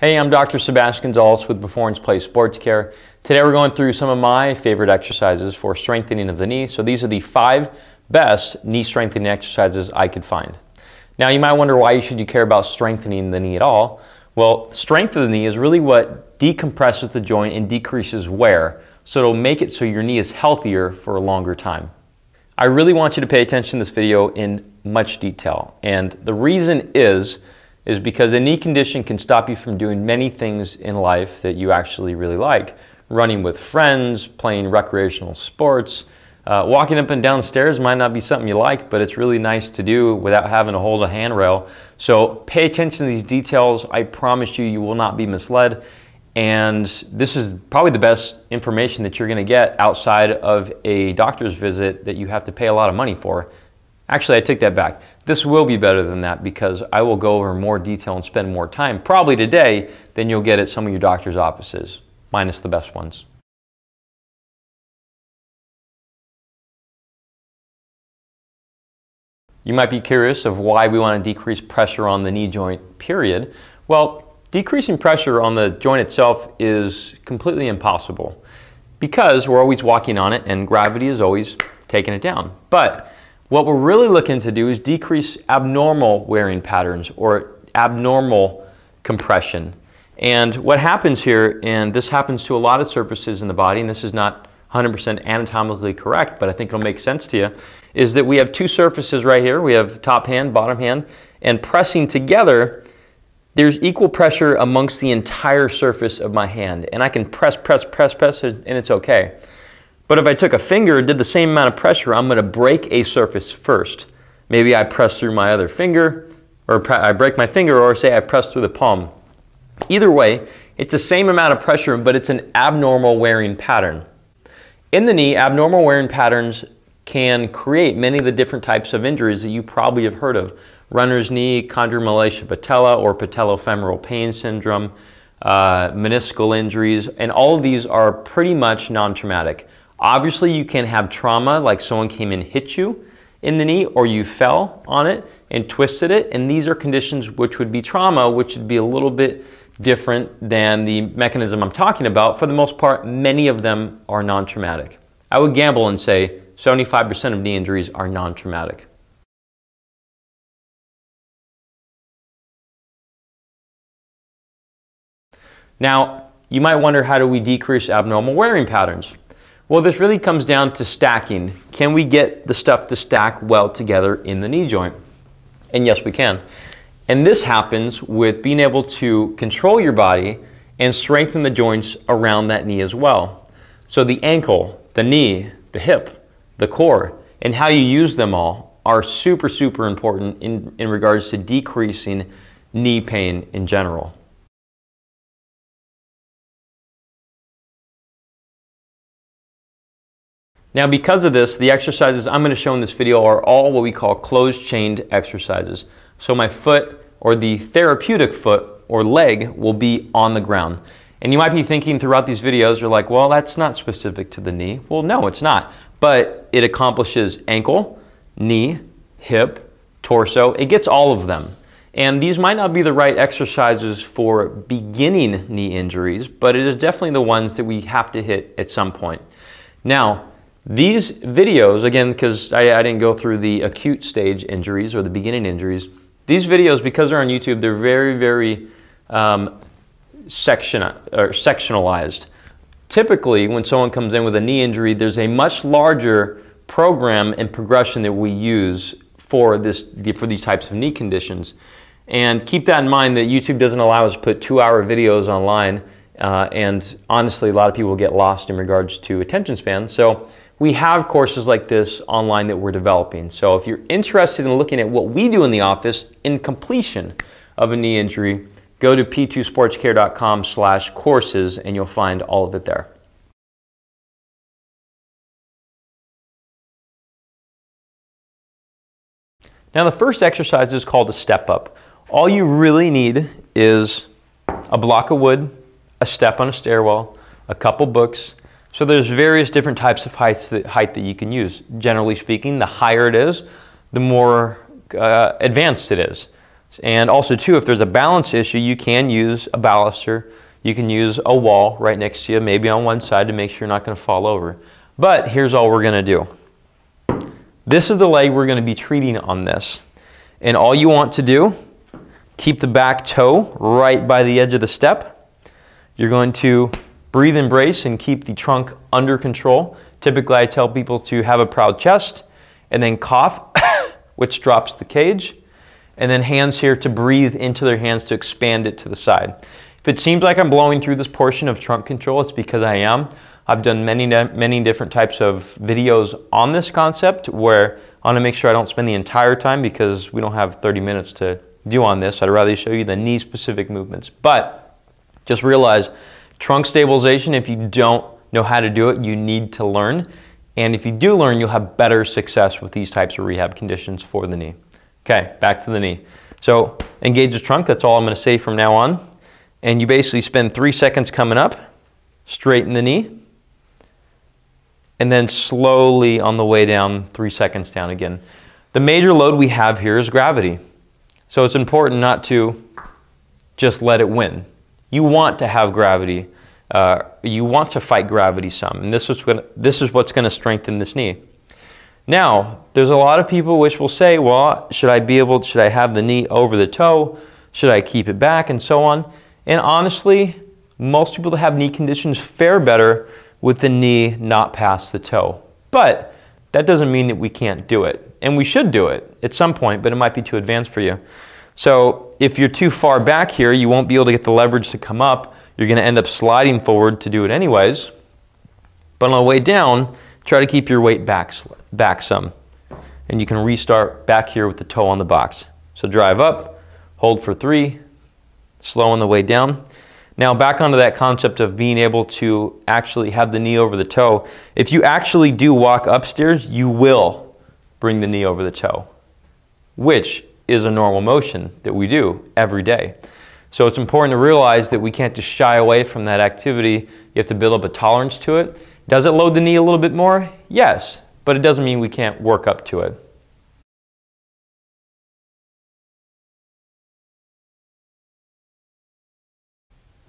Hey, I'm Dr. Sebastian Gonzalez with Performance Place Sports Care. Today we're going through some of my favorite exercises for strengthening of the knee. So these are the five best knee strengthening exercises I could find. Now you might wonder why should you care about strengthening the knee at all? Well, strength of the knee is really what decompresses the joint and decreases wear. So it'll make it so your knee is healthier for a longer time. I really want you to pay attention to this video in much detail. And the reason is is because a knee condition can stop you from doing many things in life that you actually really like. Running with friends, playing recreational sports, uh, walking up and down stairs might not be something you like, but it's really nice to do without having to hold a handrail. So pay attention to these details. I promise you, you will not be misled. And this is probably the best information that you're going to get outside of a doctor's visit that you have to pay a lot of money for. Actually, I take that back. This will be better than that because I will go over more detail and spend more time, probably today, than you'll get at some of your doctor's offices, minus the best ones. You might be curious of why we want to decrease pressure on the knee joint, period. Well, decreasing pressure on the joint itself is completely impossible because we're always walking on it and gravity is always taking it down. But what we're really looking to do is decrease abnormal wearing patterns or abnormal compression. And what happens here, and this happens to a lot of surfaces in the body, and this is not 100% anatomically correct, but I think it'll make sense to you, is that we have two surfaces right here. We have top hand, bottom hand, and pressing together, there's equal pressure amongst the entire surface of my hand. And I can press, press, press, press, and it's okay. But if I took a finger and did the same amount of pressure, I'm going to break a surface first. Maybe I press through my other finger, or I break my finger, or say I press through the palm. Either way, it's the same amount of pressure, but it's an abnormal wearing pattern. In the knee, abnormal wearing patterns can create many of the different types of injuries that you probably have heard of. Runner's knee, chondromalacia patella, or patellofemoral pain syndrome, uh, meniscal injuries, and all of these are pretty much non-traumatic. Obviously, you can have trauma, like someone came and hit you in the knee, or you fell on it and twisted it. And these are conditions which would be trauma, which would be a little bit different than the mechanism I'm talking about. For the most part, many of them are non traumatic. I would gamble and say 75% of knee injuries are non traumatic. Now, you might wonder how do we decrease abnormal wearing patterns? Well, this really comes down to stacking. Can we get the stuff to stack well together in the knee joint? And yes, we can. And this happens with being able to control your body and strengthen the joints around that knee as well. So the ankle, the knee, the hip, the core, and how you use them all are super, super important in, in regards to decreasing knee pain in general. Now because of this, the exercises I'm going to show in this video are all what we call closed chained exercises. So my foot or the therapeutic foot or leg will be on the ground. And you might be thinking throughout these videos, you're like, well, that's not specific to the knee. Well, no, it's not. But it accomplishes ankle, knee, hip, torso. It gets all of them. And these might not be the right exercises for beginning knee injuries, but it is definitely the ones that we have to hit at some point. Now, these videos, again, because I, I, didn't go through the acute stage injuries or the beginning injuries, these videos, because they're on YouTube, they're very, very um, section, or sectionalized. Typically, when someone comes in with a knee injury, there's a much larger program and progression that we use for, this, for these types of knee conditions. And keep that in mind that YouTube doesn't allow us to put two-hour videos online. Uh, and honestly, a lot of people get lost in regards to attention span. So we have courses like this online that we're developing. So if you're interested in looking at what we do in the office in completion of a knee injury, go to p2sportscare.com slash courses and you'll find all of it there. Now the first exercise is called a step up. All you really need is a block of wood, a step on a stairwell, a couple books, so there's various different types of heights that, height that you can use. Generally speaking, the higher it is, the more uh, advanced it is. And also too, if there's a balance issue, you can use a baluster. You can use a wall right next to you, maybe on one side to make sure you're not going to fall over. But here's all we're going to do. This is the leg we're going to be treating on this. And all you want to do, keep the back toe right by the edge of the step. You're going to breathe and brace and keep the trunk under control. Typically, I tell people to have a proud chest and then cough, which drops the cage, and then hands here to breathe into their hands to expand it to the side. If it seems like I'm blowing through this portion of trunk control, it's because I am. I've done many, many different types of videos on this concept where I want to make sure I don't spend the entire time because we don't have 30 minutes to do on this. I'd rather show you the knee specific movements. But just realize trunk stabilization, if you don't know how to do it, you need to learn. And if you do learn, you'll have better success with these types of rehab conditions for the knee. Okay, back to the knee. So engage the trunk, that's all I'm gonna say from now on. And you basically spend three seconds coming up, straighten the knee, and then slowly on the way down, three seconds down again. The major load we have here is gravity. So it's important not to just let it win. You want to have gravity. Uh, you want to fight gravity some, and this is, gonna, this is what's going to strengthen this knee. Now, there's a lot of people which will say, well, should I be able, should I have the knee over the toe? Should I keep it back and so on? And honestly, most people that have knee conditions fare better with the knee not past the toe. But that doesn't mean that we can't do it. And we should do it at some point, but it might be too advanced for you. So if you're too far back here, you won't be able to get the leverage to come up. You're going to end up sliding forward to do it anyways. But on the way down, try to keep your weight back, back some. And you can restart back here with the toe on the box. So drive up, hold for three, slow on the way down. Now back onto that concept of being able to actually have the knee over the toe. If you actually do walk upstairs, you will bring the knee over the toe, which is a normal motion that we do every day. So it's important to realize that we can't just shy away from that activity. You have to build up a tolerance to it. Does it load the knee a little bit more? Yes, but it doesn't mean we can't work up to it.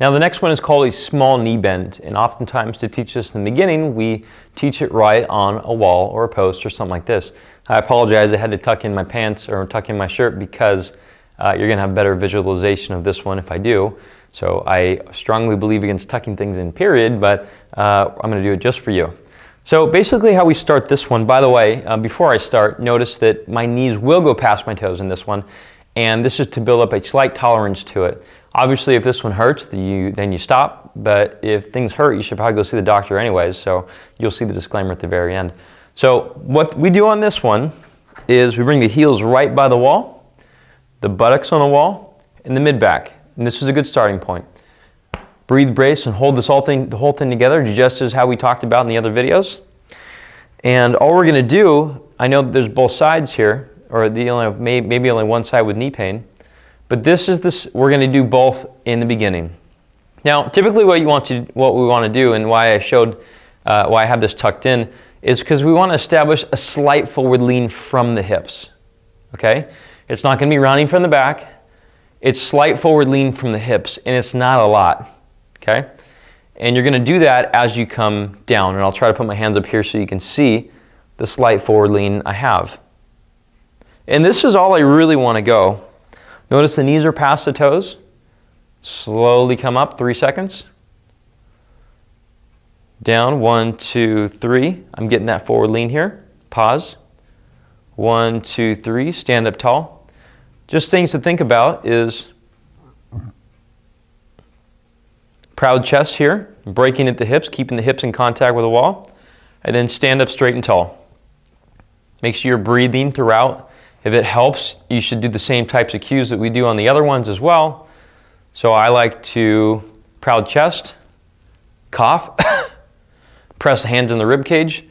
Now the next one is called a small knee bend and oftentimes to teach this in the beginning we teach it right on a wall or a post or something like this. I apologize I had to tuck in my pants or tuck in my shirt because uh, you're going to have better visualization of this one if I do. So I strongly believe against tucking things in period but uh, I'm going to do it just for you. So basically how we start this one, by the way, uh, before I start, notice that my knees will go past my toes in this one and this is to build up a slight tolerance to it. Obviously, if this one hurts, you, then you stop. But if things hurt, you should probably go see the doctor anyways. So you'll see the disclaimer at the very end. So what we do on this one is we bring the heels right by the wall, the buttocks on the wall, and the mid back. And this is a good starting point. Breathe, brace, and hold this whole thing, the whole thing together, just as how we talked about in the other videos. And all we're going to do, I know there's both sides here, or the only, maybe only one side with knee pain. But this is this, we're going to do both in the beginning. Now, typically what you want to, what we want to do and why I showed, uh, why I have this tucked in is because we want to establish a slight forward lean from the hips. Okay? It's not going to be rounding from the back. It's slight forward lean from the hips, and it's not a lot. Okay? And you're going to do that as you come down. And I'll try to put my hands up here so you can see the slight forward lean I have. And this is all I really want to go. Notice the knees are past the toes. Slowly come up, three seconds. Down, one, two, three. I'm getting that forward lean here. Pause. One, two, three. Stand up tall. Just things to think about is proud chest here, breaking at the hips, keeping the hips in contact with the wall, and then stand up straight and tall. Make sure you're breathing throughout if it helps, you should do the same types of cues that we do on the other ones as well. So I like to proud chest, cough, press the hands in the rib cage,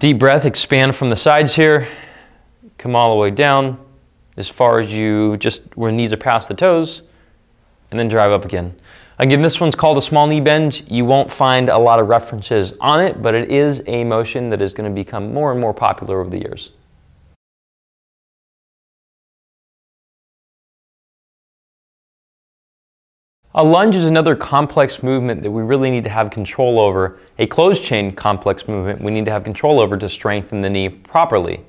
deep breath, expand from the sides here, come all the way down as far as you just where knees are past the toes, and then drive up again. Again, this one's called a small knee bend. You won't find a lot of references on it, but it is a motion that is going to become more and more popular over the years. A lunge is another complex movement that we really need to have control over. A closed chain complex movement we need to have control over to strengthen the knee properly.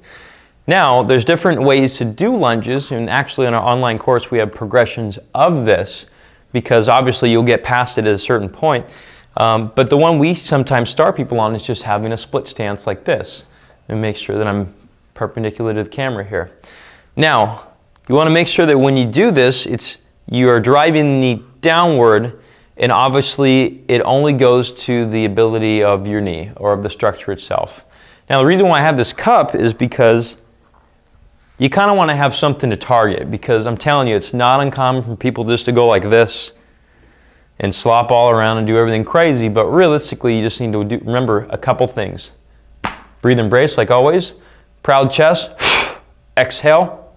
Now, there's different ways to do lunges, and actually in our online course we have progressions of this because obviously you'll get past it at a certain point. Um, but the one we sometimes start people on is just having a split stance like this. And make sure that I'm perpendicular to the camera here. Now, you want to make sure that when you do this, it's you are driving the knee downward and obviously it only goes to the ability of your knee or of the structure itself. Now the reason why I have this cup is because you kind of want to have something to target because I'm telling you it's not uncommon for people just to go like this and slop all around and do everything crazy but realistically you just need to do, remember a couple things. Breathe and brace like always. Proud chest. Exhale.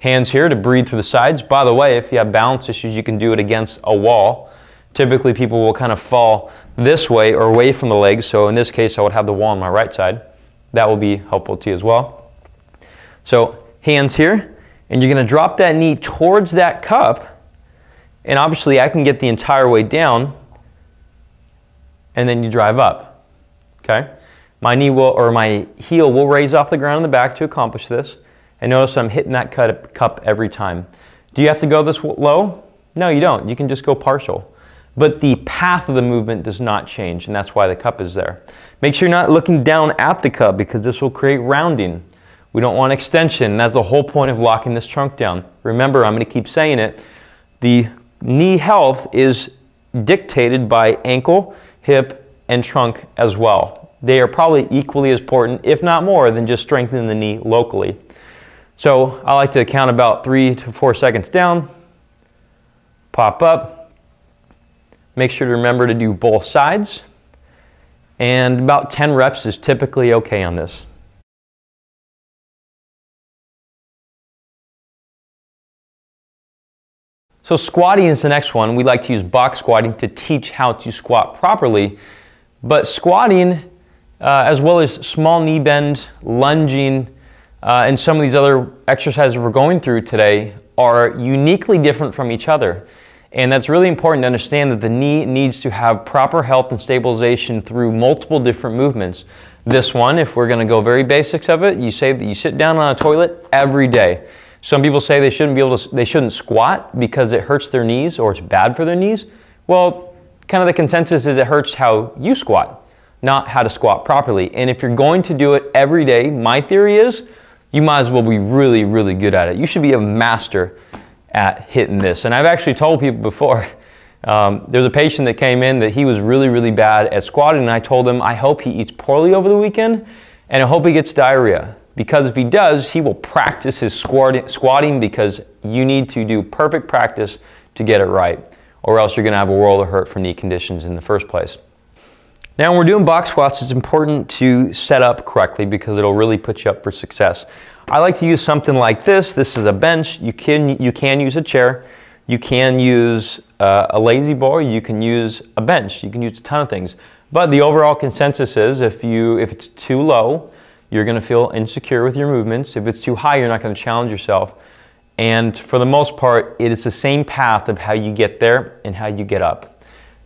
Hands here to breathe through the sides. By the way, if you have balance issues, you can do it against a wall. Typically, people will kind of fall this way or away from the legs. So in this case, I would have the wall on my right side. That will be helpful to you as well. So hands here, and you're going to drop that knee towards that cup. And obviously, I can get the entire way down, and then you drive up. Okay? My knee will, or my heel will raise off the ground in the back to accomplish this. And notice I'm hitting that cup every time. Do you have to go this low? No, you don't. You can just go partial. But the path of the movement does not change, and that's why the cup is there. Make sure you're not looking down at the cup because this will create rounding. We don't want extension. That's the whole point of locking this trunk down. Remember, I'm going to keep saying it. The knee health is dictated by ankle, hip, and trunk as well. They are probably equally as important, if not more, than just strengthening the knee locally. So I like to count about three to four seconds down, pop up, make sure to remember to do both sides, and about 10 reps is typically okay on this. So squatting is the next one. We like to use box squatting to teach how to squat properly. But squatting, uh, as well as small knee bend, lunging, uh, and some of these other exercises we're going through today are uniquely different from each other. And that's really important to understand that the knee needs to have proper health and stabilization through multiple different movements. This one, if we're going to go very basics of it, you say that you sit down on a toilet every day. Some people say they shouldn't be able to, they shouldn't squat because it hurts their knees or it's bad for their knees. Well, kind of the consensus is it hurts how you squat, not how to squat properly. And if you're going to do it every day, my theory is you might as well be really, really good at it. You should be a master at hitting this. And I've actually told people before, um, there's a patient that came in that he was really, really bad at squatting, and I told him, I hope he eats poorly over the weekend, and I hope he gets diarrhea. Because if he does, he will practice his squatting because you need to do perfect practice to get it right, or else you're going to have a world of hurt for knee conditions in the first place. Now when we're doing box squats, it's important to set up correctly because it'll really put you up for success. I like to use something like this. This is a bench. You can, you can use a chair. You can use uh, a La-Z-Boy. You can use a bench. You can use a ton of things. But the overall consensus is if, you, if it's too low, you're going to feel insecure with your movements. If it's too high, you're not going to challenge yourself. And for the most part, it is the same path of how you get there and how you get up.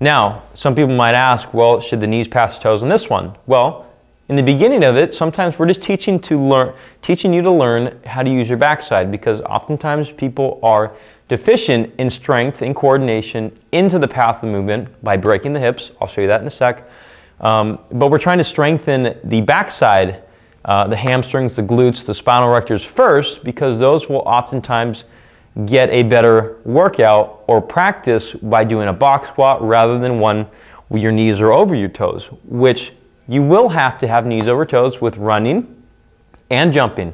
Now, some people might ask, well, should the knees pass the toes on this one? Well, in the beginning of it, sometimes we're just teaching to learn, teaching you to learn how to use your backside because oftentimes people are deficient in strength and coordination into the path of movement by breaking the hips. I'll show you that in a sec. Um, but we're trying to strengthen the backside, uh, the hamstrings, the glutes, the spinal erectors first because those will oftentimes get a better workout or practice by doing a box squat rather than one where your knees are over your toes, which you will have to have knees over toes with running and jumping.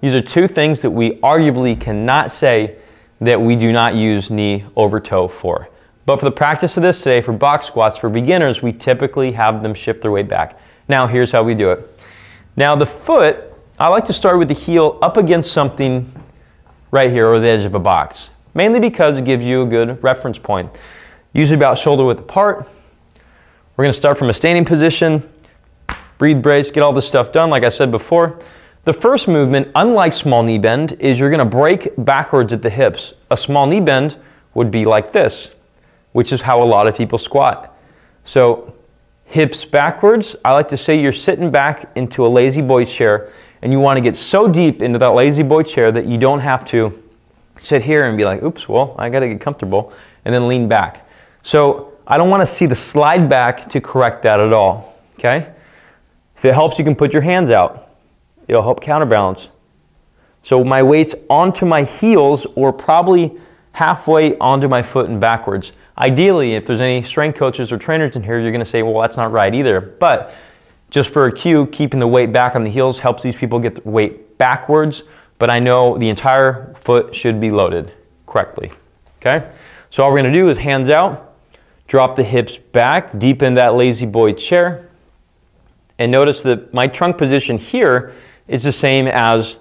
These are two things that we arguably cannot say that we do not use knee over toe for. But for the practice of this today, for box squats, for beginners, we typically have them shift their weight back. Now, here's how we do it. Now, the foot, I like to start with the heel up against something right here or the edge of a box. Mainly because it gives you a good reference point. Usually about shoulder width apart. We're going to start from a standing position, breathe brace, get all this stuff done like I said before. The first movement, unlike small knee bend, is you're going to break backwards at the hips. A small knee bend would be like this. which is how a lot of people squat. So hips backwards, I like to say you're sitting back into a La-Z-Boy chair and you want to get so deep into that La-Z-Boy chair that you don't have to sit here and be like, oops, well, I got to get comfortable, and then lean back. So I don't want to see the slide back to correct that at all, okay? If it helps, you can put your hands out. It'll help counterbalance. So my weight's onto my heels or probably halfway onto my foot and backwards. Ideally, if there's any strength coaches or trainers in here, you're gonna say, well, that's not right either. But just for a cue, keeping the weight back on the heels helps these people get the weight backwards, but I know the entire foot should be loaded correctly, okay? So all we're gonna do is hands out, drop the hips back, deep in that La-Z-Boy chair, and notice that my trunk position here is the same as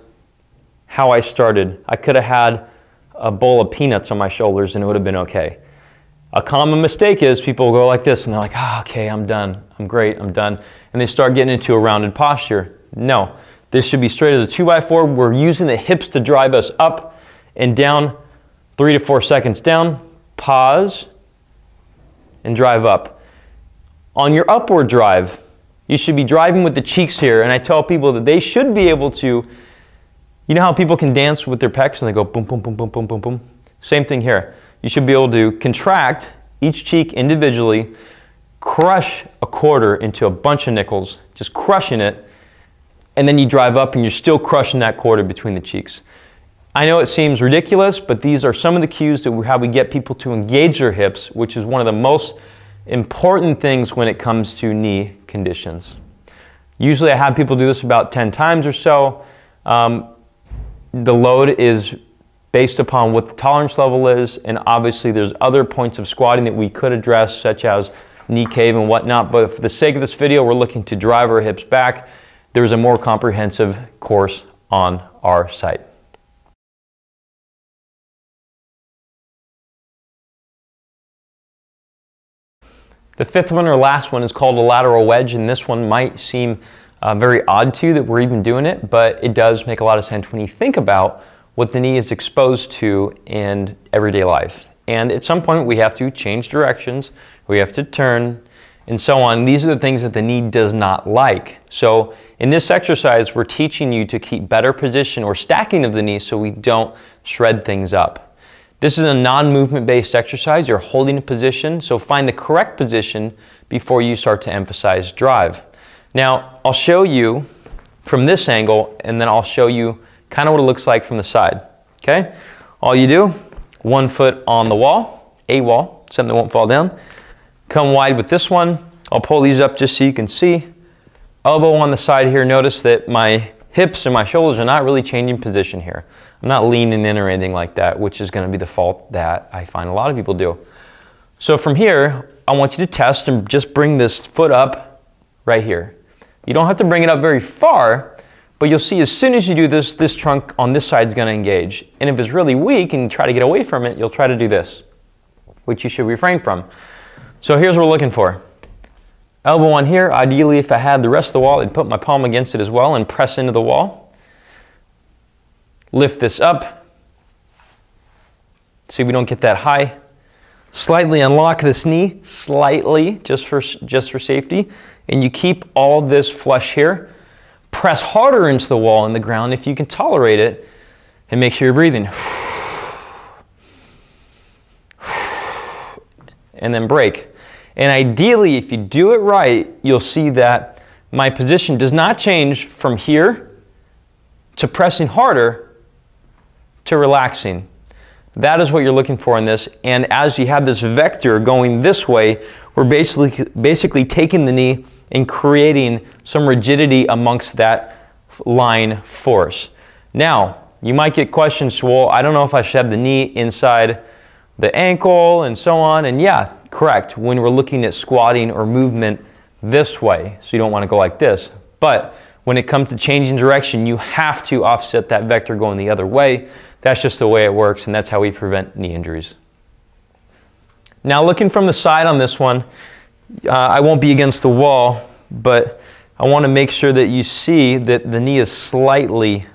how I started. I could have had a bowl of peanuts on my shoulders and it would have been okay. A common mistake is people go like this and they're like, oh, okay, I'm done. I'm great, I'm done. And they start getting into a rounded posture. No, this should be straight as a 2x4. We're using the hips to drive us up and down, three to four seconds down, pause, and drive up. On your upward drive, you should be driving with the cheeks here, and I tell people that they should be able to you know how people can dance with their pecs and they go boom, boom, boom, boom, boom, boom, boom? Same thing here. You should be able to contract each cheek individually, crush a quarter into a bunch of nickels, just crushing it, and then you drive up and you're still crushing that quarter between the cheeks. I know it seems ridiculous, but these are some of the cues that we, how we get people to engage their hips, which is one of the most important things when it comes to knee conditions. Usually I have people do this about 10 times or so. Um, the load is based upon what the tolerance level is, and obviously there's other points of squatting that we could address, such as knee cave and whatnot, but for the sake of this video, we're looking to drive our hips back. There's a more comprehensive course on our site. The fifth one or last one is called a lateral wedge, and this one might seem uh, very odd to you that we're even doing it, but it does make a lot of sense when you think about what the knee is exposed to in everyday life. And at some point we have to change directions, we have to turn, and so on. These are the things that the knee does not like. So in this exercise, we're teaching you to keep better position or stacking of the knee so we don't shred things up. This is a non-movement based exercise. You're holding a position, so find the correct position before you start to emphasize drive. Now, I'll show you from this angle, and then I'll show you kind of what it looks like from the side, okay? All you do, one foot on the wall, a wall, something that won't fall down. Come wide with this one. I'll pull these up just so you can see. Elbow on the side here, notice that my hips and my shoulders are not really changing position here. I'm not leaning in or anything like that, which is gonna be the fault that I find a lot of people do. So from here, I want you to test and just bring this foot up right here. You don't have to bring it up very far, but you'll see as soon as you do this, this trunk on this side is going to engage. And if it's really weak and you try to get away from it, you'll try to do this, which you should refrain from. So here's what we're looking for. Elbow on here, ideally if I had the rest of the wall, I'd put my palm against it as well and press into the wall. Lift this up. See we don't get that high. Slightly unlock this knee, slightly, just for, just for safety and you keep all this flush here, press harder into the wall and the ground if you can tolerate it, and make sure you're breathing. And then break. And ideally, if you do it right, you'll see that my position does not change from here to pressing harder to relaxing. That is what you're looking for in this. And as you have this vector going this way, we're basically, basically taking the knee and creating some rigidity amongst that line force. Now, you might get questions, well, I don't know if I should have the knee inside the ankle and so on. And yeah, correct, when we're looking at squatting or movement this way. So you don't want to go like this. But when it comes to changing direction, you have to offset that vector going the other way. That's just the way it works, and that's how we prevent knee injuries. Now looking from the side on this one, uh, I won't be against the wall, but I want to make sure that you see that the knee is slightly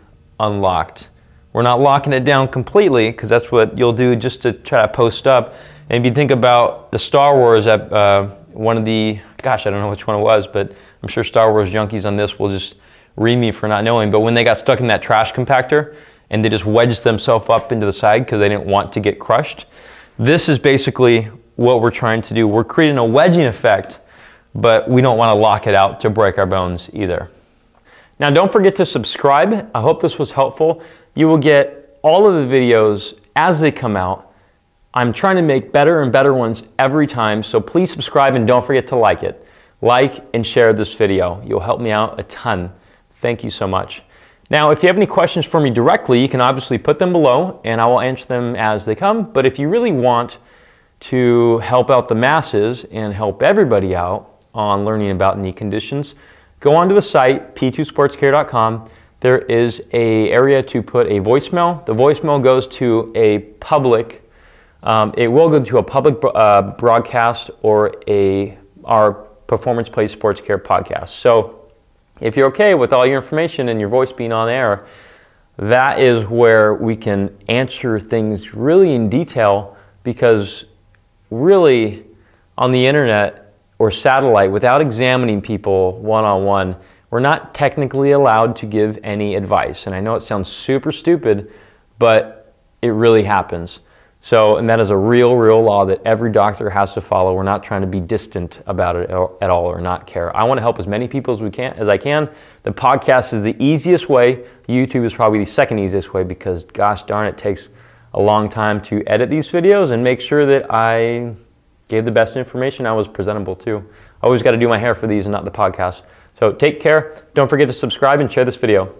unlocked. We're not locking it down completely because that's what you'll do just to try to post up And if you think about the Star Wars, uh, one of the, gosh, I don't know which one it was, but I'm sure Star Wars junkies on this will just read me for not knowing. But when they got stuck in that trash compactor and they just wedged themselves up into the side because they didn't want to get crushed, this is basically what we're trying to do. We're creating a wedging effect, but we don't want to lock it out to break our bones either. Now don't forget to subscribe. I hope this was helpful. You will get all of the videos as they come out. I'm trying to make better and better ones every time, so please subscribe and don't forget to like it. Like and share this video. You'll help me out a ton. Thank you so much. Now, if you have any questions for me directly, you can obviously put them below and I will answer them as they come. But if you really want to help out the masses and help everybody out on learning about knee conditions, go onto the site, p2sportscare.com. There is a area to put a voicemail. The voicemail goes to a public, um, it will go to a public uh, broadcast or a our Performance Place Sports Care podcast. So if you're okay with all your information and your voice being on air, that is where we can answer things really in detail because really on the internet or satellite without examining people one on one, we're not technically allowed to give any advice. And I know it sounds super stupid, but it really happens. So, and that is a real, real law that every doctor has to follow. We're not trying to be distant about it at all or not care. I want to help as many people as we can, as I can. The podcast is the easiest way. YouTube is probably the second easiest way because, gosh darn, it takes a long time to edit these videos and make sure that I gave the best information I was presentable to. I always got to do my hair for these and not the podcast. So take care. Don't forget to subscribe and share this video.